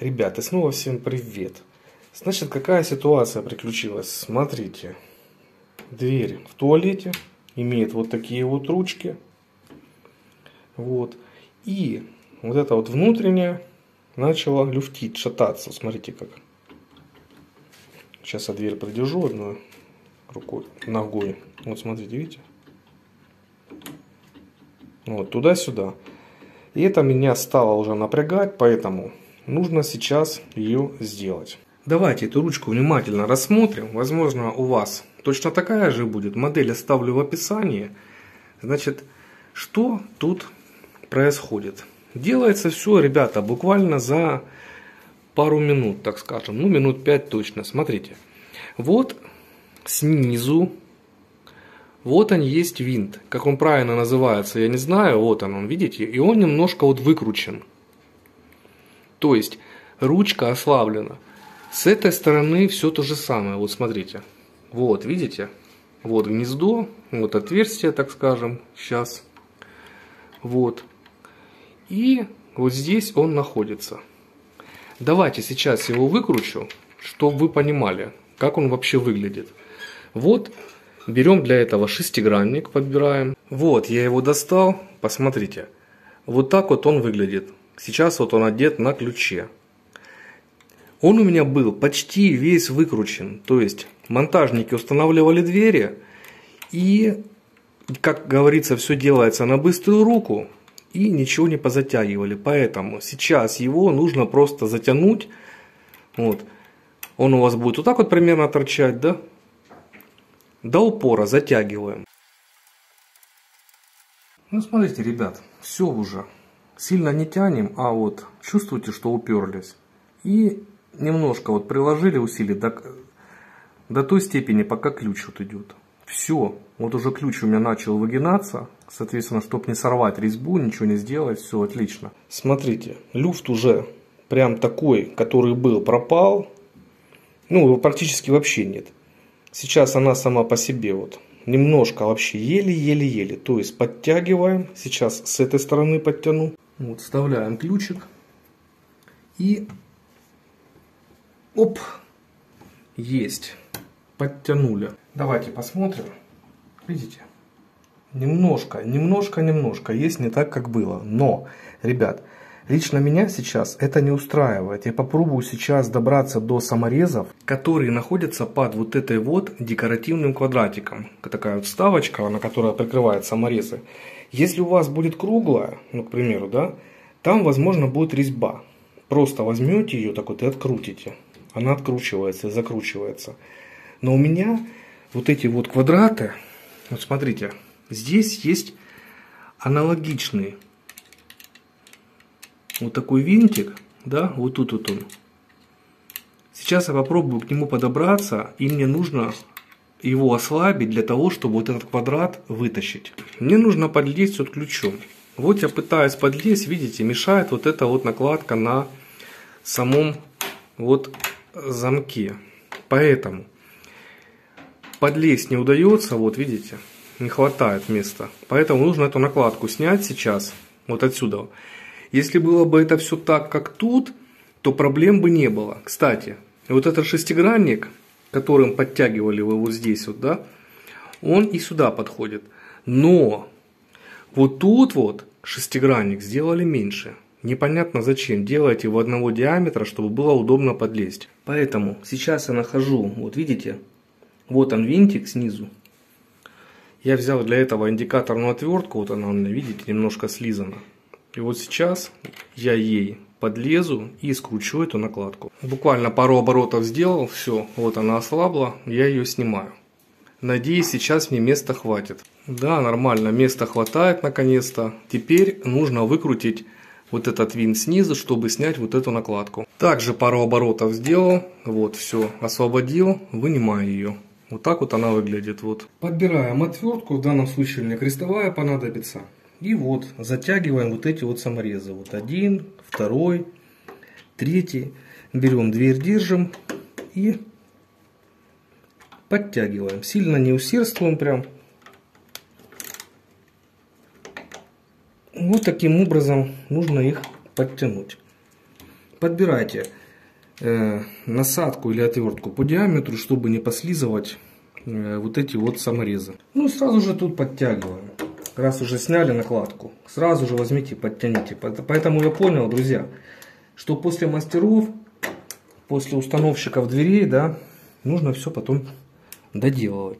Ребята, снова всем привет. Значит, какая ситуация приключилась? Смотрите. Дверь в туалете имеет вот такие вот ручки. Вот. И вот это вот внутренняя начала люфтить, шататься. Смотрите как. Сейчас я дверь придержу одной рукой, ногой. Вот смотрите, видите? Вот, туда-сюда. И это меня стало уже напрягать, поэтому нужно сейчас ее сделать. Давайте эту ручку внимательно рассмотрим. Возможно, у вас точно такая же будет. Модель оставлю в описании. Значит, что тут происходит? Делается все, ребята, буквально за пару минут, так скажем. Ну, минут пять точно. Смотрите. Вот снизу вот он есть винт. Как он правильно называется, я не знаю. Вот он, он, видите? И он немножко вот выкручен. То есть ручка ослаблена. С этой стороны все то же самое. Вот смотрите. Вот, видите? Вот гнездо, вот отверстие, так скажем, сейчас. Вот. И вот здесь он находится. Давайте сейчас его выкручу, чтобы вы понимали, как он вообще выглядит. Вот Берем для этого шестигранник, подбираем. Вот, я его достал, посмотрите. Вот так вот он выглядит. Сейчас вот он одет на ключе. Он у меня был почти весь выкручен. То есть монтажники устанавливали двери и, как говорится, все делается на быструю руку и ничего не позатягивали. Поэтому сейчас его нужно просто затянуть. Вот. Он у вас будет вот так вот примерно торчать, да? До упора затягиваем. Ну смотрите, ребят, все уже. Сильно не тянем, а вот чувствуете, что уперлись. И немножко вот приложили усилий до, до той степени, пока ключ вот идет. Все, вот уже ключ у меня начал выгинаться, соответственно, чтобы не сорвать резьбу, ничего не сделать, все отлично. Смотрите, люфт уже прям такой, который был, пропал. Ну, его практически вообще нет. Сейчас она сама по себе вот немножко вообще еле-еле-еле. То есть подтягиваем. Сейчас с этой стороны подтяну. Вот, вставляем ключик. И оп, есть. Подтянули. Давайте посмотрим. Видите? Немножко, немножко, немножко. Есть не так, как было. Но, ребят, Лично меня сейчас это не устраивает. Я попробую сейчас добраться до саморезов, которые находятся под вот этой вот декоративным квадратиком. Такая вот вставочка, на которой прикрывает саморезы. Если у вас будет круглая, ну, к примеру, да, там, возможно, будет резьба. Просто возьмете ее так вот и открутите. Она откручивается и закручивается. Но у меня вот эти вот квадраты, вот смотрите, здесь есть аналогичные вот такой винтик, да, вот тут вот он. Сейчас я попробую к нему подобраться, и мне нужно его ослабить для того, чтобы вот этот квадрат вытащить. Мне нужно подлезть вот ключом. Вот я пытаюсь подлезть, видите, мешает вот эта вот накладка на самом вот замке. Поэтому подлезть не удается, вот видите, не хватает места. Поэтому нужно эту накладку снять сейчас, вот отсюда. Если было бы это все так, как тут, то проблем бы не было. Кстати, вот этот шестигранник, которым подтягивали вы вот здесь вот, да, он и сюда подходит. Но вот тут вот шестигранник сделали меньше. Непонятно зачем. Делайте его одного диаметра, чтобы было удобно подлезть. Поэтому сейчас я нахожу, вот видите, вот он винтик снизу. Я взял для этого индикаторную отвертку, вот она, видите, немножко слизана. И вот сейчас я ей подлезу и скручу эту накладку. Буквально пару оборотов сделал, все, вот она ослабла, я ее снимаю. Надеюсь, сейчас мне места хватит. Да, нормально, места хватает наконец-то. Теперь нужно выкрутить вот этот винт снизу, чтобы снять вот эту накладку. Также пару оборотов сделал, вот все, освободил, вынимаю ее. Вот так вот она выглядит. Вот. Подбираем отвертку, в данном случае мне крестовая понадобится. И вот затягиваем вот эти вот саморезы. Вот один, второй, третий. Берем дверь, держим и подтягиваем. Сильно не усердствуем прям. Вот таким образом нужно их подтянуть. подбирайте э, насадку или отвертку по диаметру, чтобы не послизывать э, вот эти вот саморезы. Ну, сразу же тут подтягиваем. Раз уже сняли накладку, сразу же возьмите, подтяните. Поэтому я понял, друзья, что после мастеров, после установщиков дверей, да, нужно все потом доделывать.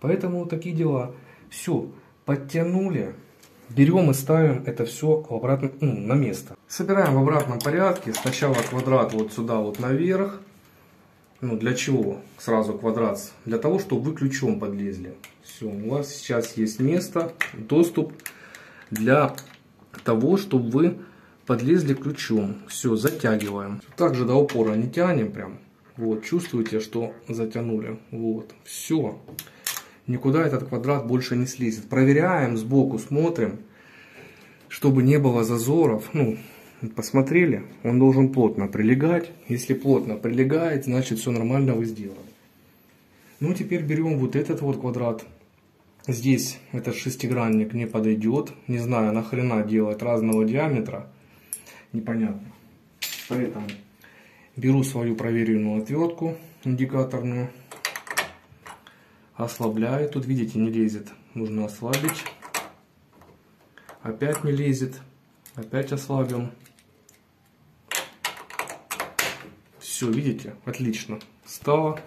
Поэтому такие дела. Все, подтянули, берем и ставим это все в обратно, ну, на место. Собираем в обратном порядке. Сначала квадрат вот сюда вот наверх. Ну, для чего сразу квадрат? Для того, чтобы вы ключом подлезли. Все, у вас сейчас есть место, доступ для того, чтобы вы подлезли ключом. Все, затягиваем. Также до упора не тянем прям. Вот, чувствуете, что затянули. Вот, все. Никуда этот квадрат больше не слезет. Проверяем сбоку, смотрим, чтобы не было зазоров. Ну, посмотрели, он должен плотно прилегать. Если плотно прилегает, значит все нормально вы сделали. Ну, теперь берем вот этот вот квадрат. Здесь этот шестигранник не подойдет. Не знаю, нахрена делать разного диаметра. Непонятно. Поэтому беру свою проверенную отвертку индикаторную. Ослабляю. Тут, видите, не лезет. Нужно ослабить. Опять не лезет. Опять ослабим. Все, видите? Отлично. Стало.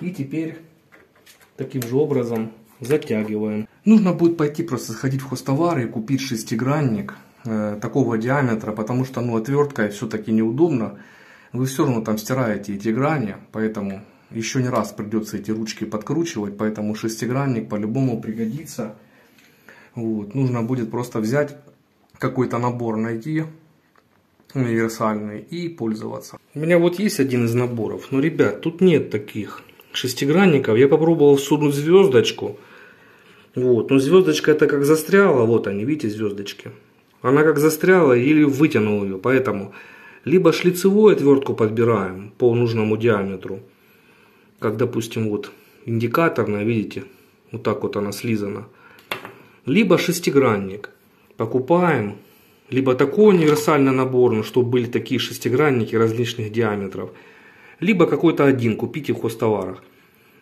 И теперь таким же образом затягиваем. Нужно будет пойти просто сходить в хостовары и купить шестигранник э, такого диаметра, потому что ну, отверткой все-таки неудобно. Вы все равно там стираете эти грани, поэтому еще не раз придется эти ручки подкручивать, поэтому шестигранник по-любому пригодится. Вот. Нужно будет просто взять какой-то набор найти, универсальный и пользоваться. У меня вот есть один из наборов, но, ребят, тут нет таких шестигранников. Я попробовал всунуть звездочку. Вот, но звездочка это как застряла, вот они, видите, звездочки. Она как застряла или вытянул ее, поэтому либо шлицевую отвертку подбираем по нужному диаметру, как, допустим, вот индикаторная, видите, вот так вот она слизана. Либо шестигранник. Покупаем либо такой универсальный набор, ну, чтобы были такие шестигранники различных диаметров, либо какой-то один купите в хостоварах.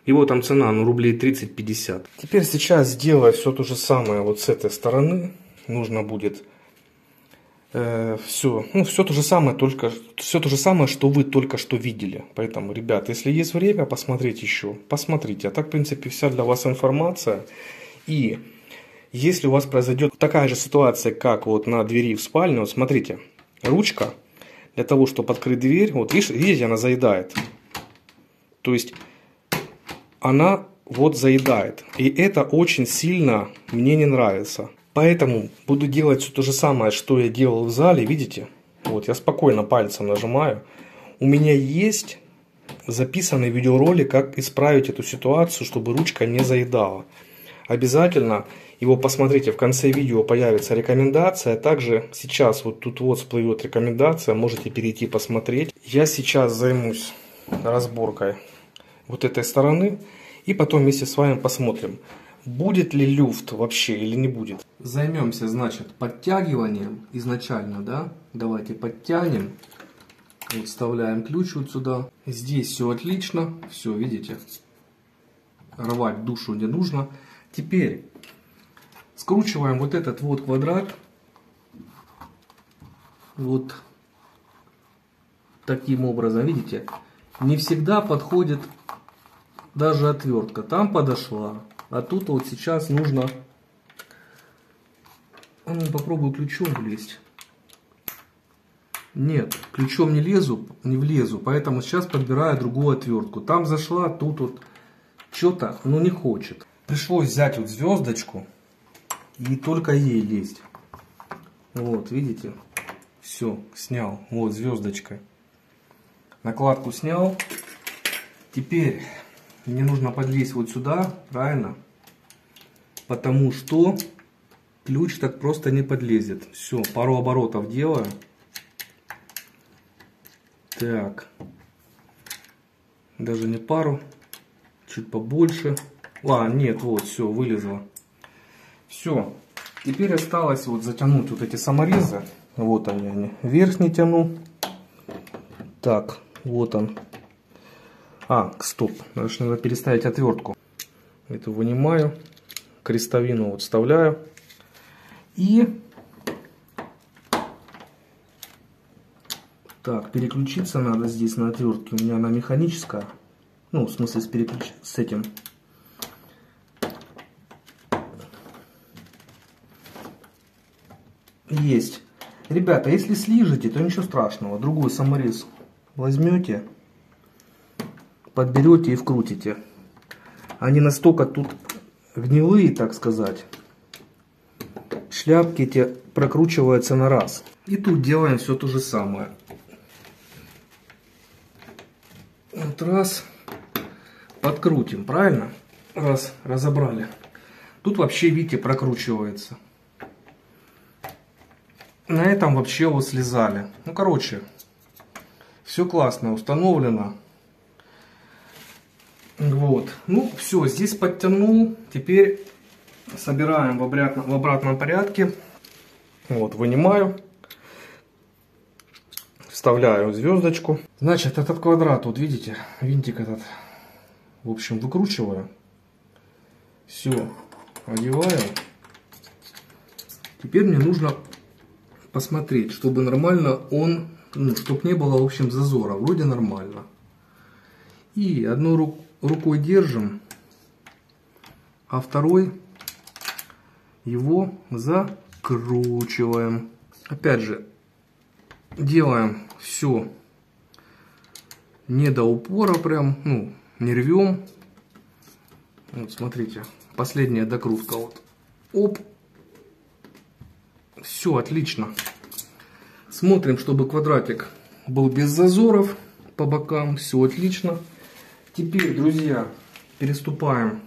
Его там цена, ну, рублей 30-50. Теперь сейчас сделаю все то же самое вот с этой стороны. Нужно будет э, все, ну, все то же самое, только все то же самое, что вы только что видели. Поэтому, ребят, если есть время посмотреть еще, посмотрите. А так, в принципе, вся для вас информация. И если у вас произойдет такая же ситуация, как вот на двери в спальню, вот смотрите, ручка для того, чтобы открыть дверь, вот видишь, видите, она заедает. То есть она вот заедает. И это очень сильно мне не нравится. Поэтому буду делать все то же самое, что я делал в зале, видите? Вот я спокойно пальцем нажимаю. У меня есть записанный видеоролик, как исправить эту ситуацию, чтобы ручка не заедала. Обязательно его посмотрите, в конце видео появится рекомендация. Также сейчас вот тут вот всплывет рекомендация, можете перейти посмотреть. Я сейчас займусь разборкой вот этой стороны. И потом вместе с вами посмотрим, будет ли люфт вообще или не будет. Займемся, значит, подтягиванием изначально, да. Давайте подтянем. Вот вставляем ключ вот сюда. Здесь все отлично. Все, видите. Рвать душу не нужно. Теперь скручиваем вот этот вот квадрат вот таким образом, видите, не всегда подходит даже отвертка. Там подошла, а тут вот сейчас нужно, ну, попробую ключом влезть. Нет, ключом не лезу, не влезу, поэтому сейчас подбираю другую отвертку. Там зашла, тут вот что-то, ну не хочет. Пришлось взять вот звездочку и только ей лезть. Вот, видите? Все, снял. Вот звездочка. Накладку снял. Теперь мне нужно подлезть вот сюда, правильно? Потому что ключ так просто не подлезет. Все, пару оборотов делаю. Так. Даже не пару. Чуть побольше. А, нет, вот, все, вылезло. Все. Теперь осталось вот затянуть вот эти саморезы. Вот они, они. Верхний тяну. Так, вот он. А, стоп, даже надо переставить отвертку. Эту вынимаю, крестовину вот вставляю. И так, переключиться надо здесь на отвертке. У меня она механическая. Ну, в смысле с, переключ... с этим. Есть. Ребята, если слижете, то ничего страшного. Другой саморез возьмете, подберете и вкрутите. Они настолько тут гнилые, так сказать. Шляпки эти прокручиваются на раз. И тут делаем все то же самое. Вот раз. Подкрутим, правильно? Раз, разобрали. Тут вообще, видите, прокручивается. На этом вообще вот слезали. Ну, короче, все классно установлено. Вот. Ну, все, здесь подтянул. Теперь собираем в обратном, в обратном порядке. Вот, вынимаю. Вставляю звездочку. Значит, этот квадрат, вот видите, винтик этот, в общем, выкручиваю. Все, одеваю. Теперь мне нужно посмотреть, чтобы нормально он, ну, чтобы не было, в общем, зазора. Вроде нормально. И одной рук, рукой держим, а второй его закручиваем. Опять же, делаем все не до упора прям, ну, не рвем. Вот, смотрите, последняя докрутка вот. Оп. Все, отлично. Смотрим, чтобы квадратик был без зазоров по бокам. Все отлично. Теперь, друзья, переступаем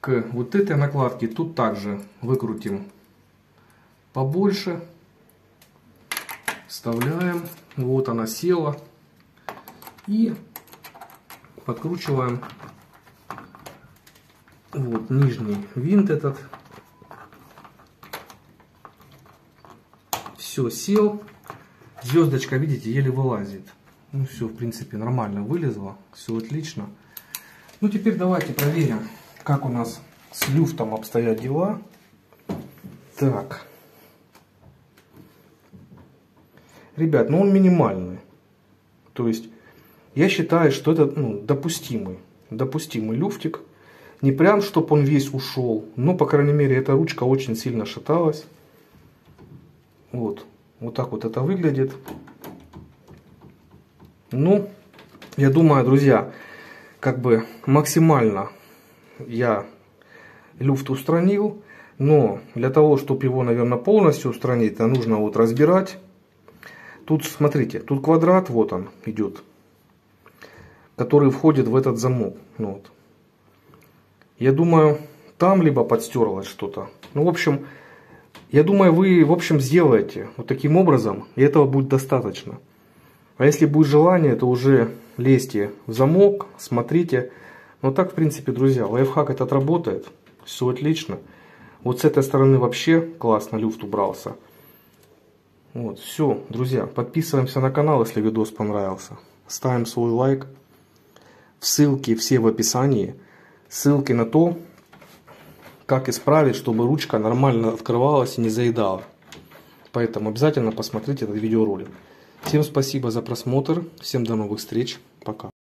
к вот этой накладке. Тут также выкрутим побольше. Вставляем. Вот она села. И подкручиваем вот нижний винт этот. Все, сел. Звездочка, видите, еле вылазит. Ну все, в принципе, нормально вылезло. Все отлично. Ну теперь давайте проверим, как у нас с люфтом обстоят дела. Так. Ребят, ну он минимальный. То есть, я считаю, что это ну, допустимый. Допустимый люфтик. Не прям, чтобы он весь ушел. Но, по крайней мере, эта ручка очень сильно шаталась. Вот. Вот так вот это выглядит. Ну, я думаю, друзья, как бы максимально я люфт устранил. Но для того, чтобы его, наверное, полностью устранить, нужно вот разбирать. Тут, смотрите, тут квадрат, вот он идет, который входит в этот замок. Ну, вот. Я думаю, там либо подстерлось что-то. Ну, в общем, я думаю, вы, в общем, сделаете вот таким образом, и этого будет достаточно. А если будет желание, то уже лезьте в замок, смотрите. Но так, в принципе, друзья, лайфхак этот работает. Все отлично. Вот с этой стороны вообще классно люфт убрался. Вот, все, друзья, подписываемся на канал, если видос понравился. Ставим свой лайк. Ссылки все в описании. Ссылки на то, как исправить, чтобы ручка нормально открывалась и не заедала. Поэтому обязательно посмотрите этот видеоролик. Всем спасибо за просмотр, всем до новых встреч, пока.